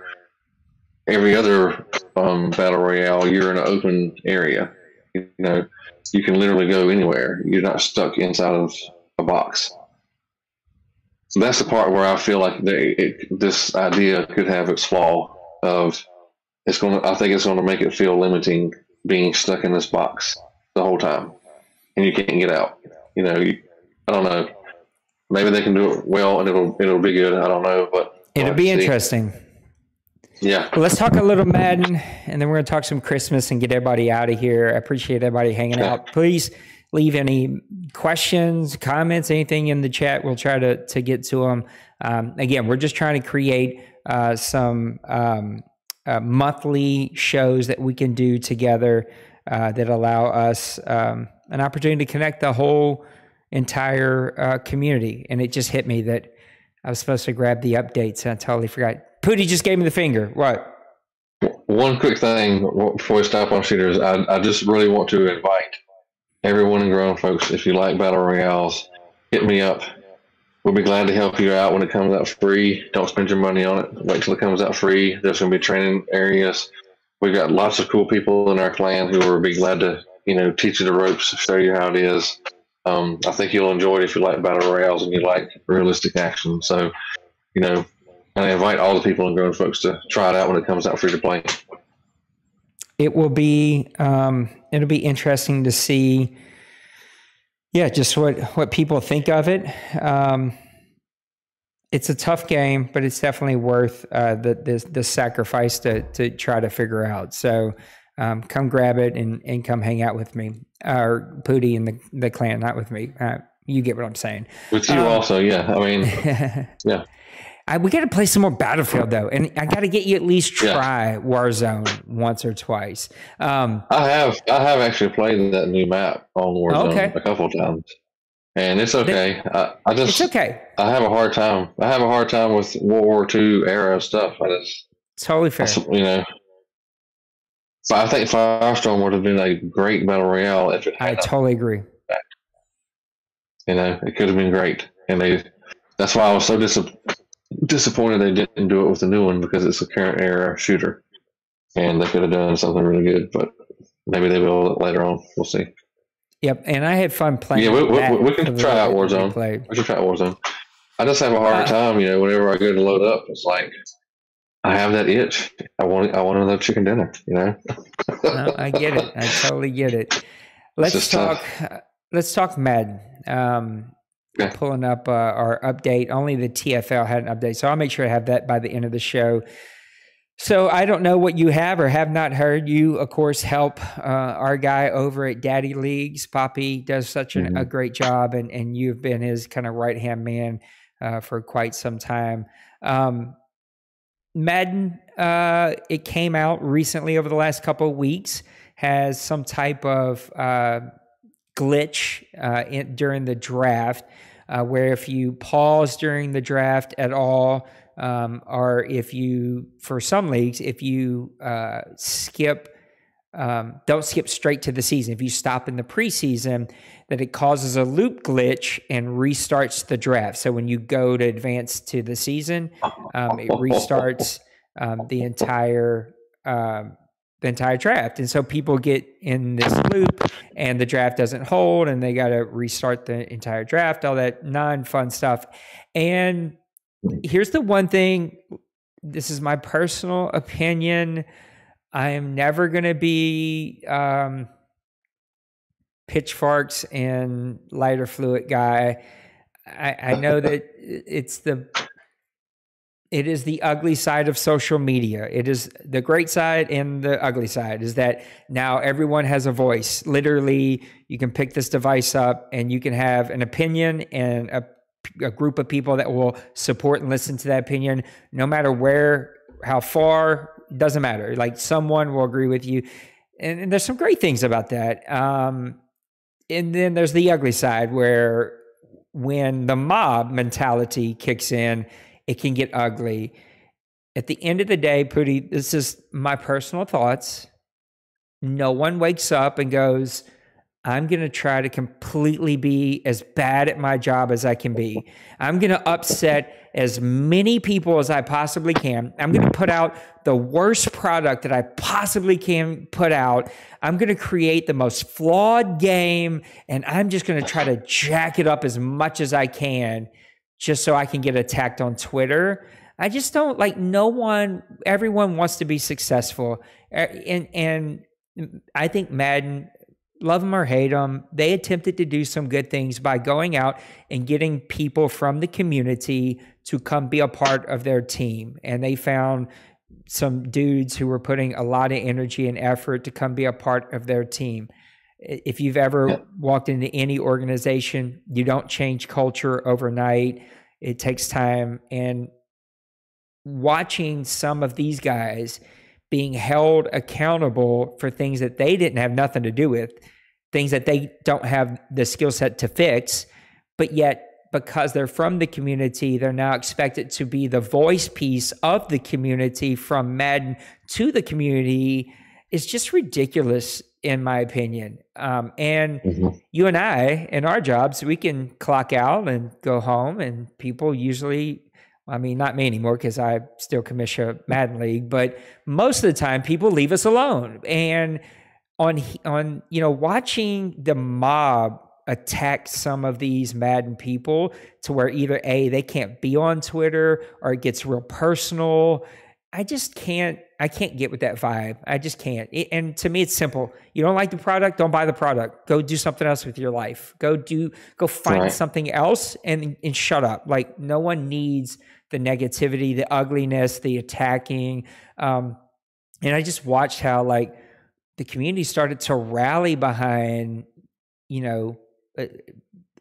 every other um, battle royale you're in an open area. You know, you can literally go anywhere. You're not stuck inside of a box. So that's the part where I feel like they, it, this idea could have its flaw of it's going to, I think it's going to make it feel limiting being stuck in this box the whole time and you can't get out. You know, you, I don't know. Maybe they can do it well and it'll, it'll be good. I don't know, but it'll be interesting. Yeah. Well, let's talk a little Madden, and then we're going to talk some Christmas and get everybody out of here. I appreciate everybody hanging out. Please leave any questions, comments, anything in the chat. We'll try to to get to them. Um, again, we're just trying to create uh, some um, uh, monthly shows that we can do together uh, that allow us um, an opportunity to connect the whole entire uh, community. And it just hit me that I was supposed to grab the updates, and I totally forgot. Pooty just gave me the finger. What? One quick thing before we stop on shooters, I, I just really want to invite everyone and grown folks, if you like battle royales, hit me up. We'll be glad to help you out when it comes out free. Don't spend your money on it. Wait till it comes out free. There's going to be training areas. We've got lots of cool people in our clan who will be glad to you know, teach you the ropes, show you how it is. Um, I think you'll enjoy it if you like battle royales and you like realistic action. So, you know, I invite all the people and grown folks to try it out when it comes out free to play. It will be um, it'll be interesting to see. Yeah, just what what people think of it. Um, it's a tough game, but it's definitely worth uh, the, the, the sacrifice to to try to figure out. So um, come grab it and and come hang out with me or Pooty and the the clan, not with me. Uh, you get what I'm saying. With you um, also, yeah. I mean, (laughs) yeah. I, we got to play some more Battlefield though, and I got to get you at least try yeah. Warzone once or twice. Um, I have I have actually played that new map on Warzone okay. a couple times and it's okay. I, I, just it's okay. I have a hard time. I have a hard time with World War II era stuff. I just totally fair. I, you know, but I think Firestorm would have been a great battle royale if it. I totally agree. You know, it could have been great, and they. That's why I was so dis- disappointed they didn't do it with the new one because it's a current era shooter, and they could have done something really good. But maybe they will later on. We'll see. Yep, and I had fun playing. Yeah, we, we, we can try out Warzone. We can try out Warzone. I just have a hard uh, time, you know. Whenever I go to load up, it's like I have that itch. I want I want another chicken dinner. You know. no, I get it. I totally get it. Let's talk. Uh, let's talk Madden. Um, okay. Pulling up uh, our update. Only the TFL had an update, so I'll make sure I have that by the end of the show. So I don't know what you have or have not heard. You, of course, help uh, our guy over at Daddy Leagues. Poppy does such an, mm-hmm. a great job, and and you've been his kind of right hand man uh, for quite some time. Um, Madden, uh, it came out recently over the last couple of weeks, has some type of uh, glitch uh, in, during the draft, uh, where if you pause during the draft at all um, or if you, for some leagues, if you uh, skip, um, don't skip straight to the season. If you stop in the preseason, that it causes a loop glitch and restarts the draft. So when you go to advance to the season, um, it restarts um, the entire um, the entire draft. And so people get in this loop and the draft doesn't hold and they got to restart the entire draft, all that non fun stuff. And here's the one thing this is my personal opinion. I am never going to be um, pitchforks and lighter fluid guy. I, I know that it's the it is the ugly side of social media. It is the great side and the ugly side is that now everyone has a voice. Literally, you can pick this device up and you can have an opinion and a a group of people that will support and listen to that opinion, no matter where, how far, doesn't matter. Like someone will agree with you. And, and there's some great things about that. Um, and then there's the ugly side where when the mob mentality kicks in, it can get ugly. At the end of the day, Pooty, this is my personal thoughts. No one wakes up and goes, I'm going to try to completely be as bad at my job as I can be. I'm going to upset as many people as I possibly can. I'm going to put out the worst product that I possibly can put out. I'm going to create the most flawed game and I'm just going to try to jack it up as much as I can just so I can get attacked on Twitter. I just don't like no one everyone wants to be successful. Uh, and and I think Madden love them or hate them, they attempted to do some good things by going out and getting people from the community to come be a part of their team. And they found some dudes who were putting a lot of energy and effort to come be a part of their team. If you've ever yeah. walked into any organization, you don't change culture overnight. It takes time. And watching some of these guys being held accountable for things that they didn't have nothing to do with things that they don't have the skill set to fix, but yet because they're from the community, they're now expected to be the voice piece of the community from Madden to the community is just ridiculous, in my opinion. Um, and mm-hmm. you and I, in our jobs, we can clock out and go home, and people usually. I mean, not me anymore because I still commission Madden League, but most of the time people leave us alone. And on on you know watching the mob attack some of these Madden people to where either a they can't be on Twitter or it gets real personal. I just can't. I can't get with that vibe. I just can't. It, and to me, it's simple. You don't like the product, don't buy the product. Go do something else with your life. Go do. Go find right. something else and and shut up. Like no one needs the negativity, the ugliness, the attacking. Um, and I just watched how like the community started to rally behind, you know, Uh,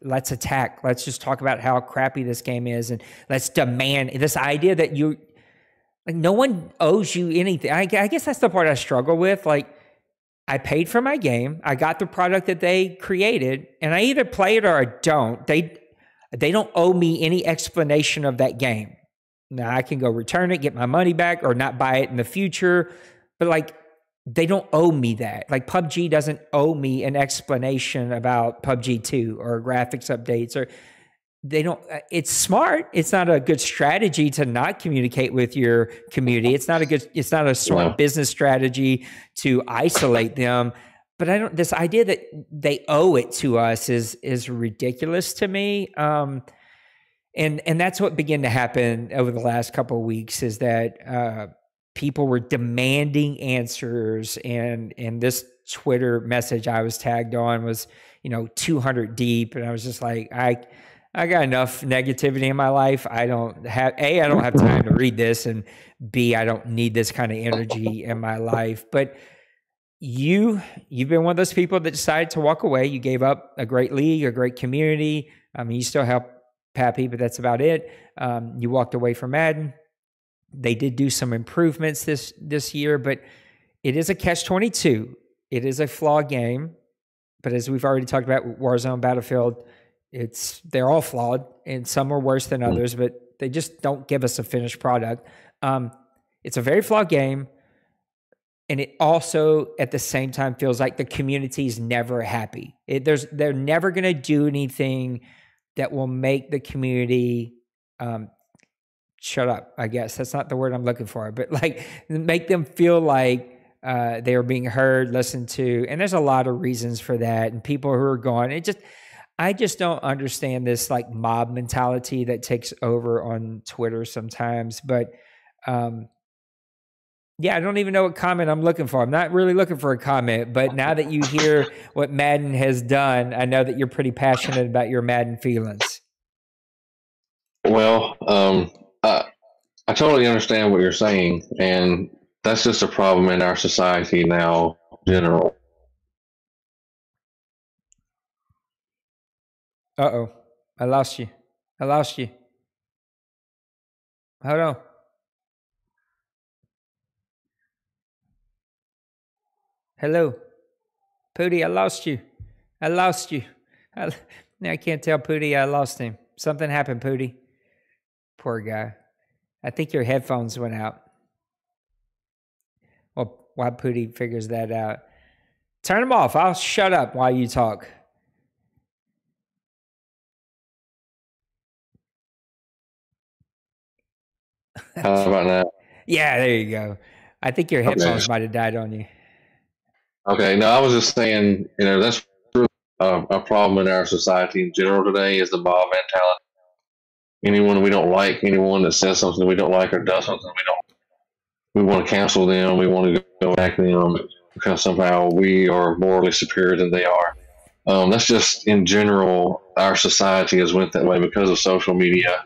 let's attack. Let's just talk about how crappy this game is, and let's demand this idea that you, like, no one owes you anything. I, I guess that's the part I struggle with. Like, I paid for my game. I got the product that they created, and I either play it or I don't. They they don't owe me any explanation of that game. Now I can go return it, get my money back, or not buy it in the future. But like they don't owe me that. Like PUBG doesn't owe me an explanation about PUBG 2 or graphics updates or they don't uh, it's smart. It's not a good strategy to not communicate with your community. It's not a good it's not a smart yeah. business strategy to isolate them. But I don't this idea that they owe it to us is is ridiculous to me. Um and and that's what began to happen over the last couple of weeks is that uh people were demanding answers and and this twitter message i was tagged on was you know 200 deep and i was just like i i got enough negativity in my life. I don't have a i don't have time to read this and b i don't need this kind of energy in my life. But you you've been one of those people that decided to walk away. You gave up a great league a great community. I mean you still help pappy but that's about it. Um, you walked away from madden they did do some improvements this this year, but it is a catch 22. It is a flawed game, but as we've already talked about Warzone, Battlefield, it's they're all flawed and some are worse than mm-hmm. others, but they just don't give us a finished product. Um, it's a very flawed game, and it also at the same time feels like the community is never happy. It, there's they're never going to do anything that will make the community um, shut up i guess that's not the word i'm looking for but like make them feel like uh, they are being heard listened to and there's a lot of reasons for that and people who are gone it just i just don't understand this like mob mentality that takes over on twitter sometimes but um yeah, I don't even know what comment I'm looking for. I'm not really looking for a comment, but now that you hear (laughs) what Madden has done, I know that you're pretty passionate about your Madden feelings. Well, um, uh, I totally understand what you're saying, and that's just a problem in our society now, in general. Uh oh, I lost you. I lost you. Hold on. Hello, Pooty. I lost you. I lost you. I, (laughs) I can't tell Pooty I lost him. Something happened, Pooty. Poor guy. I think your headphones went out. Well, while Pooty figures that out, turn them off. I'll shut up while you talk. How about that? yeah, there you go. I think your headphones okay. might have died on you. Okay, no, I was just saying, you know, that's a, um, a problem in our society in general today is the mob mentality anyone we don't like, anyone that says something we don't like or does something we don't, we want to cancel them. We want to go back to them because somehow we are morally superior than they are. Um, that's just in general, our society has went that way because of social media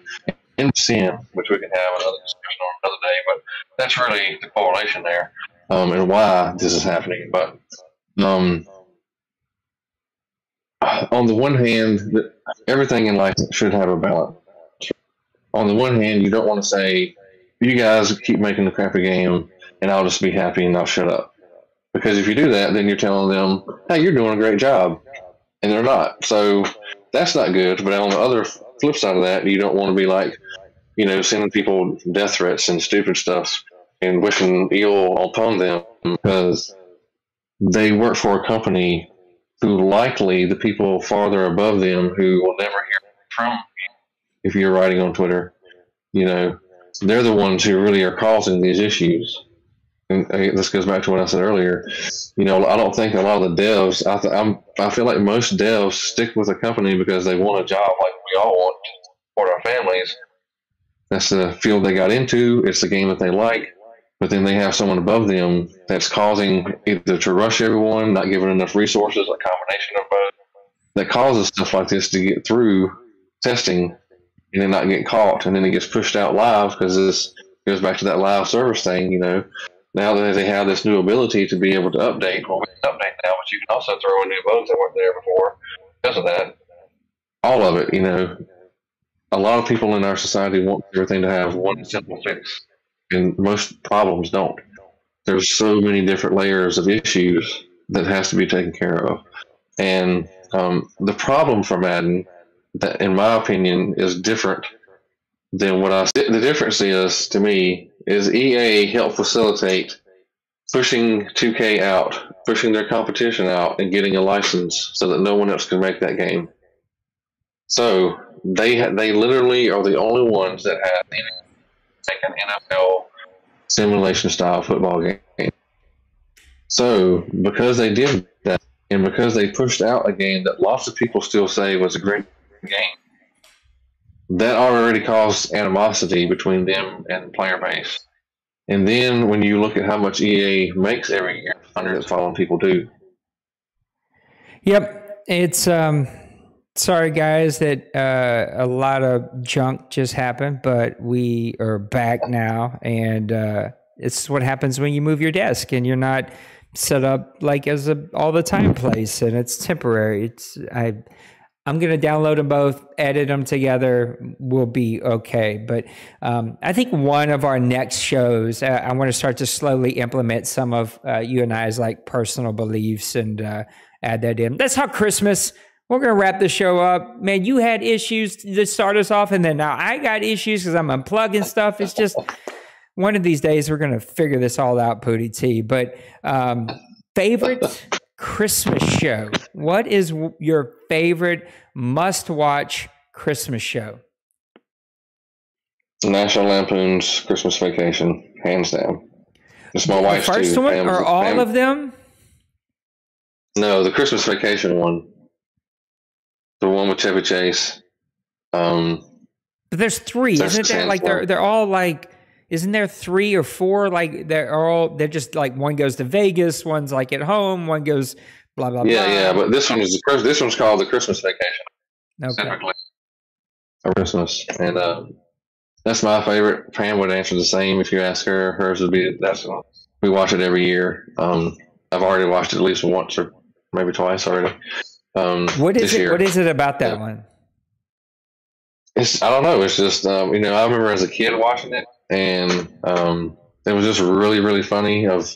and sin, which we can have another discussion on another day. But that's really the correlation there um, and why this is happening. But um, on the one hand, everything in life should have a balance on the one hand, you don't want to say, you guys keep making the crappy game and I'll just be happy and I'll shut up. Because if you do that, then you're telling them, hey, you're doing a great job. And they're not. So that's not good. But on the other flip side of that, you don't want to be like, you know, sending people death threats and stupid stuff and wishing ill upon them because they work for a company who likely the people farther above them who will never hear from if you're writing on Twitter, you know, they're the ones who really are causing these issues. and uh, this goes back to what I said earlier. You know, I don't think a lot of the devs. I th- I'm I feel like most devs stick with a company because they want a job like we all want for our families. That's the field they got into. It's the game that they like. But then they have someone above them that's causing either to rush everyone, not giving enough resources, a combination of both, that causes stuff like this to get through testing and then not get caught, and then it gets pushed out live because this goes back to that live service thing. You know, now that they have this new ability to be able to update, well, we can update now, but you can also throw in new bugs that weren't there before because of that. All of it, you know, a lot of people in our society want everything to have one simple fix, and most problems don't. There's so many different layers of issues that has to be taken care of, and um, the problem for Madden, that in my opinion, is different than what I. The difference is to me is EA help facilitate pushing 2K out, pushing their competition out, and getting a license so that no one else can make that game. So they they literally are the only ones that have taken NFL simulation style football game. So because they did that, and because they pushed out a game that lots of people still say was a great game, that already caused animosity between them and the player base. And then when you look at how much EA makes every year, hundreds of following people do. Yep, it's um sorry guys that uh, a lot of junk just happened, but we are back now, and uh, it's what happens when you move your desk and you're not set up like as a all the time place, and it's temporary. It's I. I'm going to download them both, edit them together. We'll be okay. But um, I think one of our next shows, uh, I want to start to slowly implement some of uh, you and I's like personal beliefs and uh, add that in. That's how Christmas we're going to wrap the show up. Man, you had issues to start us off, and then now I got issues because I'm unplugging stuff. It's just one of these days we're going to figure this all out, Pootie T. But um, favorite Christmas show? What is your favorite must watch Christmas show? National Lampoon's Christmas Vacation, hands down. It's my wife's the first too. one or all of them? No, the Christmas Vacation one the one with Chevy Chase. Um, but there's three, isn't it? Like they're they're all like, isn't there three or four? Like they're all they're just like one goes to Vegas, one's like at home, one goes blah blah yeah, blah. Yeah, yeah. But this one is the this one's called the Christmas Vacation. Okay. Christmas, and uh, that's my favorite. Pam would answer the same if you ask her. Hers would be that's we watch it every year. Um, I've already watched it at least once or maybe twice already. Um, what is it? Year. What is it about that yeah. one? It's I don't know. It's just um, you know I remember as a kid watching it, and um, it was just really really funny. Of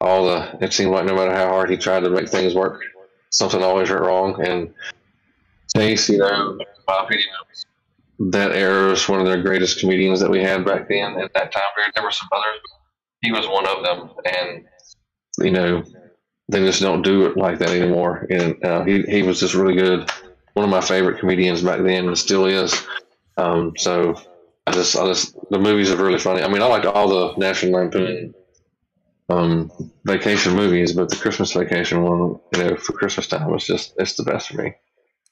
all the, it seemed like no matter how hard he tried to make things work, something always went wrong. And Chase, you know, my opinion, that era was one of the greatest comedians that we had back then. At that time period, there were some others, he was one of them. And you know, they just don't do it like that anymore. And uh, he he was just really good. One of my favorite comedians back then, and still is. Um, so I just I just the movies are really funny. I mean, I liked all the National Lampoon um, vacation movies, but the Christmas Vacation one, you know, for Christmas time was just it's the best for me.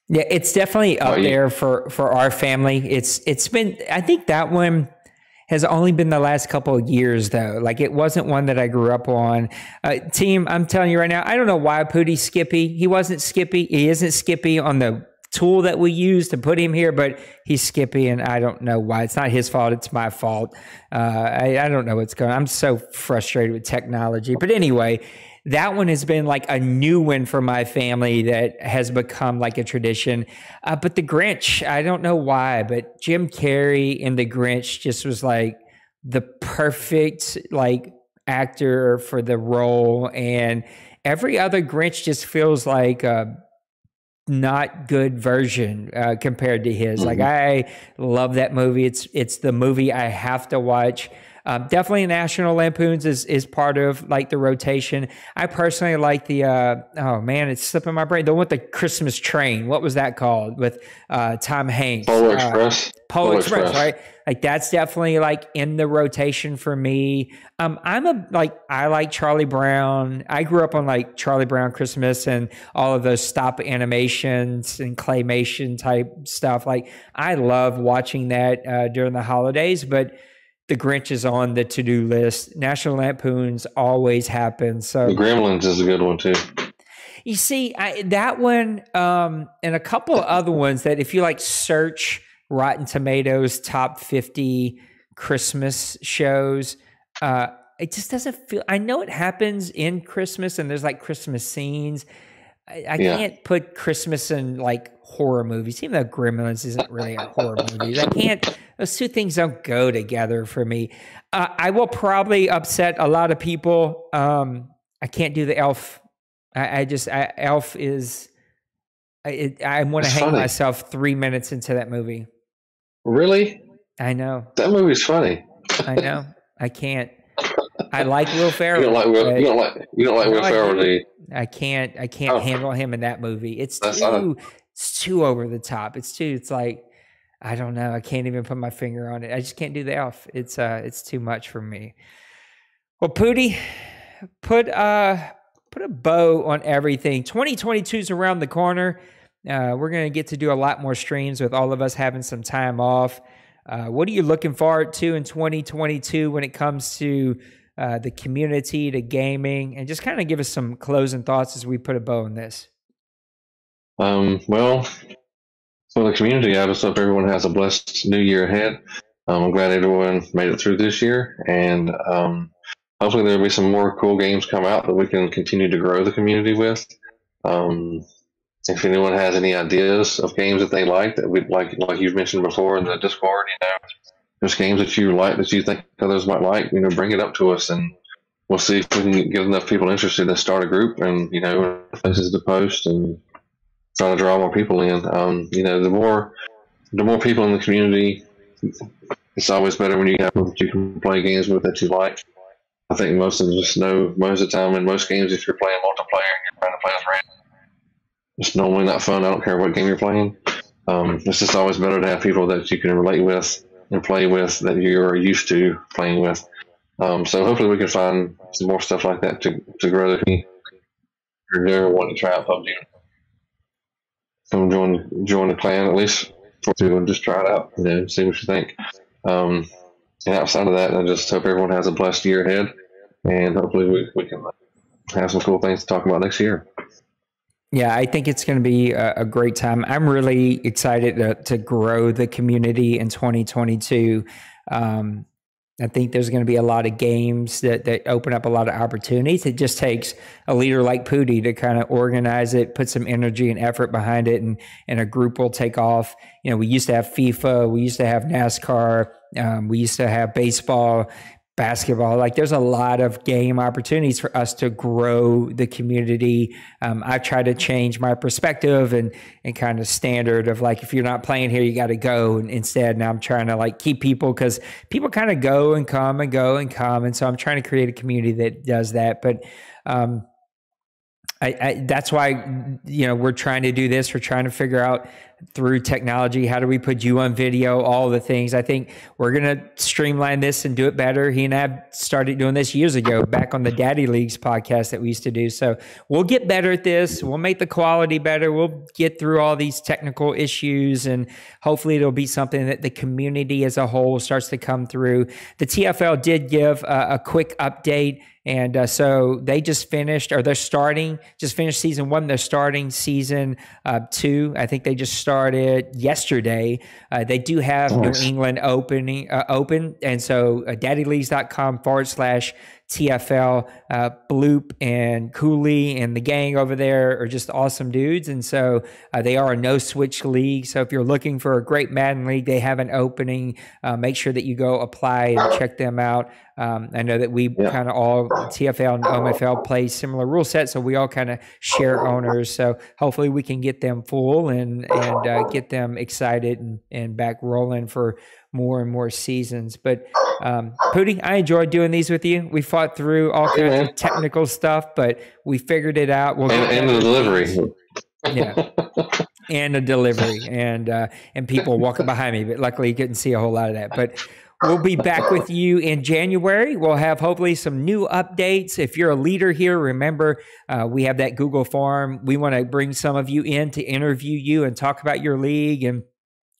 Yeah, it's definitely up there for for our family. It's it's been I think that one has only been the last couple of years though. Like it wasn't one that I grew up on. Uh, team, I'm telling you right now, I don't know why Pootie Skippy. He wasn't Skippy. He isn't Skippy on the tool that we use to put him here, but he's Skippy, and I don't know why. It's not his fault. It's my fault. Uh, I, I don't know what's going on. I'm so frustrated with technology. But anyway, that one has been like a new one for my family that has become like a tradition. Uh, but the Grinch, I don't know why, but Jim Carrey in the Grinch just was like the perfect like actor for the role, and every other Grinch just feels like a not good version uh, compared to his. Mm-hmm. Like I love that movie. It's it's the movie I have to watch um, definitely National Lampoons is is part of like the rotation. I personally like the uh, oh man, it's slipping my brain. The one with the Christmas train. What was that called with uh, Tom Hanks? Polar Uh, Express. Polar Polar Express, Express. right? Like that's definitely like in the rotation for me. Um, I'm a like I like Charlie Brown. I grew up on like Charlie Brown Christmas and all of those stop animations and claymation type stuff. Like I love watching that uh, during the holidays, but the Grinch is on the to do list. National Lampoons always happen. So The Gremlins is a good one too. you see, I, that one um, and a couple of other ones that if you like search Rotten Tomatoes top 50 Christmas shows, uh, it just doesn't feel. I know it happens in Christmas and there's like Christmas scenes. I, I Yeah. can't put Christmas in like horror movies, even though Gremlins isn't really a horror movie. I can't. Those two things don't go together for me. Uh, I will probably upset a lot of people. Um, I can't do the elf. I, I just I, elf is. I, I want to hang funny. myself three minutes into that movie. Really? I know. That movie's funny. I know. I can't. I like Will You Ferrell. don't like Will, you don't like you don't like Will I Ferrell, you? I can't. I can't Oh. handle him in that movie. It's That's too. It's too over the top. It's too. It's like I don't know. I can't even put my finger on it. I just can't do the elf. It's uh. It's too much for me. Well, Pooty, put uh put a bow on everything. 2022 is around the corner. Uh, we're gonna get to do a lot more streams with all of us having some time off. Uh, what are you looking forward to in 2022 when it comes to uh, the community, to gaming, and just kind of give us some closing thoughts as we put a bow on this. Um, well, for the community, I just hope everyone has a blessed new year ahead. Um, I'm glad everyone made it through this year, and um, hopefully there'll be some more cool games come out that we can continue to grow the community with. Um, if anyone has any ideas of games that they like that we'd like, like you've mentioned before in the Discord, you know, there's games that you like that you think others might like, you know, bring it up to us and we'll see if we can get enough people interested to start a group and, you know, places to post and try to draw more people in. Um, you know, the more the more people in the community, it's always better when you have people that you can play games with that you like. I think most of us know most of the time in most games, if you're playing multiplayer and you're trying to play with random, it's normally not fun. I don't care what game you're playing. Um, it's just always better to have people that you can relate with and play with that you're used to playing with. Um, so hopefully we can find some more stuff like that to, to grow the community. If you ever want to try out PUBG, come join join the clan at least for two and just try it out, you know, see what you think. Um, and outside of that, I just hope everyone has a blessed year ahead, and hopefully we, we can have some cool things to talk about next year. Yeah, I think it's going to be a, a great time. I'm really excited to, to grow the community in 2022. Um, I think there's going to be a lot of games that, that open up a lot of opportunities. It just takes a leader like Pooty to kind of organize it, put some energy and effort behind it, and and a group will take off. You know, we used to have FIFA, we used to have NASCAR, um, we used to have baseball, basketball. Like, there's a lot of game opportunities for us to grow the community. Um, I try to change my perspective and and kind of standard of like, if you're not playing here, you got to go. And instead, now I'm trying to like keep people because people kind of go and come and go and come, and so I'm trying to create a community that does that. But um, I, I, that's why you know we're trying to do this. We're trying to figure out through technology how do we put you on video, all the things. I think we're gonna streamline this and do it better. He and I started doing this years ago, back on the Daddy Leagues podcast that we used to do. So we'll get better at this. We'll make the quality better. We'll get through all these technical issues, and hopefully it'll be something that the community as a whole starts to come through. The TFL did give a, a quick update. And uh, so they just finished, or they're starting, just finished season one. They're starting season uh, two. I think they just started yesterday. Uh, they do have Nice. New England opening uh, open, and so uh, daddyleagues.com forward slash TFL. Uh, Bloop and Cooley and the gang over there are just awesome dudes. And so uh, they are a no switch league. So if you're looking for a great Madden league, they have an opening. Uh, make sure that you go apply and check them out. Um, I know that we yeah. kind of all TFL and OMFL play similar rule sets, so we all kind of share owners. So hopefully we can get them full and and uh, get them excited and, and back rolling for more and more seasons. But um, Pooty, I enjoyed doing these with you. We fought through all kinds yeah. of technical stuff, but we figured it out. We'll and, and the delivery. Yeah. and a delivery and uh, and people walking behind me, but luckily you couldn't see a whole lot of that. But We'll be back with you in January. We'll have hopefully some new updates. If you're a leader here, remember uh, we have that Google form. We want to bring some of you in to interview you and talk about your league and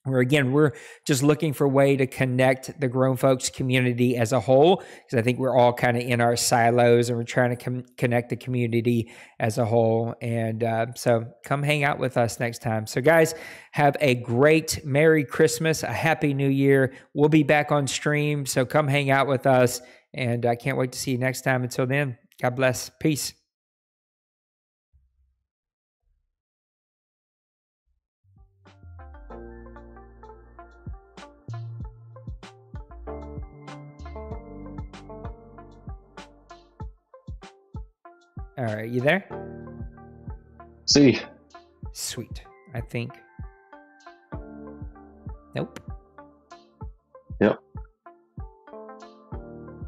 where again we're just looking for a way to connect the grown folks community as a whole because i think we're all kind of in our silos and we're trying to connect the community as a whole. And uh, so come hang out with us next time. So guys have a great merry christmas a happy new year. We'll be back on stream so come hang out with us and i can't wait to see you next time. Until then god bless. Peace All right, you there? See. Sweet. I think. Nope. Yep.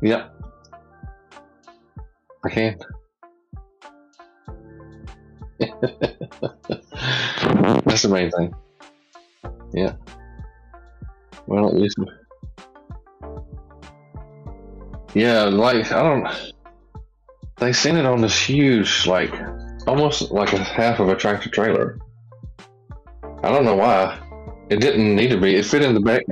Yep. I can. (laughs) That's the main thing. Yeah. Well, at least. Yeah, like I don't they sent it on this huge, like almost like a half of a tractor trailer. I don't know why. It didn't need to be. It fit in the back.